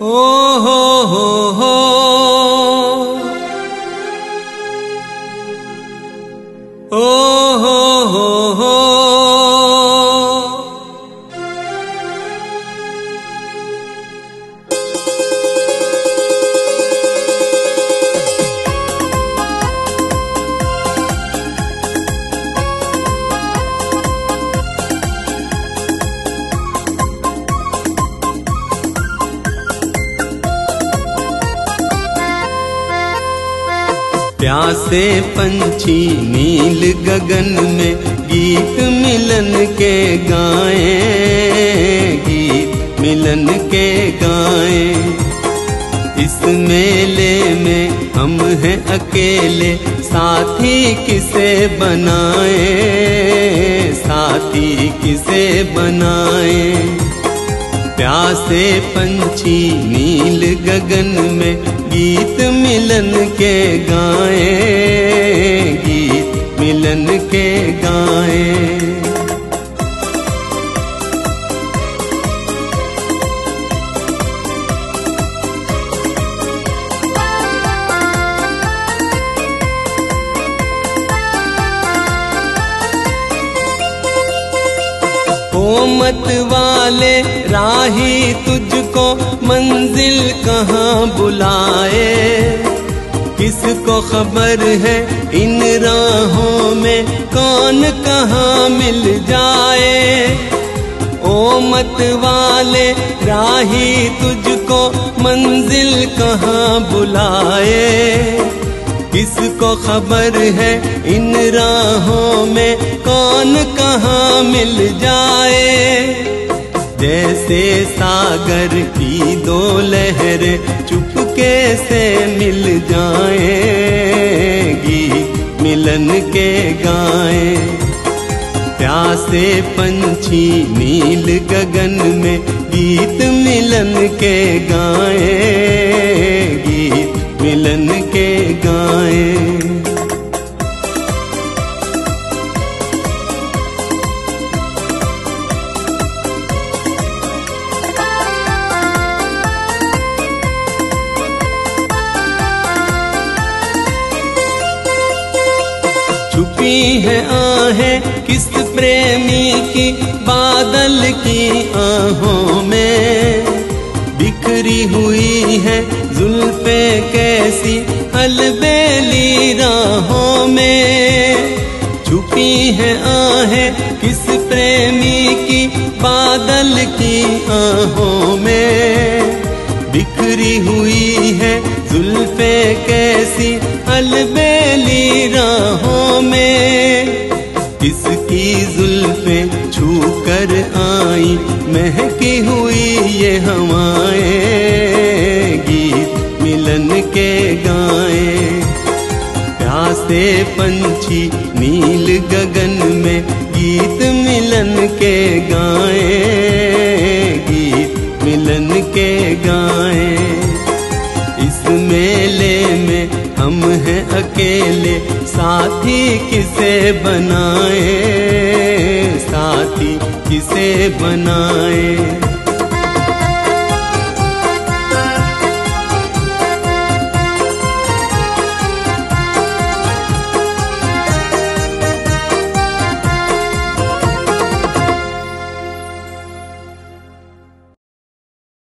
ओ हो हो हो प्यासे पंछी नील गगन में गीत मिलन के गाए, गीत मिलन के गाए। इस मेले में हम हैं अकेले, साथी किसे बनाए, साथी किसे बनाए? प्यासे पंछी नील गगन में गीत मिलन के गाए। मत वाले राही तुझको मंजिल कहाँ बुलाए? किसको खबर है इन राहों में कौन कहाँ मिल जाए? ओ मत वाले राही तुझको मंजिल कहाँ बुलाए? किसको खबर है? इन राहों में कौन कहाँ मिल जाए? जैसे सागर की दो लहर चुपके से मिल जाएगी, मिलन के गाए। प्यासे पंछी नील गगन में गीत मिलन के गाए। छुपी है आहें किस प्रेमी की बादल की आहों में। बिखरी हुई है जुल्फे कैसी अलबेली राहों में। छुपी है आहें किस प्रेमी की बादल की आहों में। बिखरी हुई है जुल्फे कैसी अलबेली राहों किसकी जुल्फे छू कर आई, महकी हुई ये हवाएँ गीत मिलन के गाए। प्यासे पंछी नील गगन में गीत मिलन के गाए, गीत हैं अकेले? साथी किसे बनाए? साथी किसे बनाए?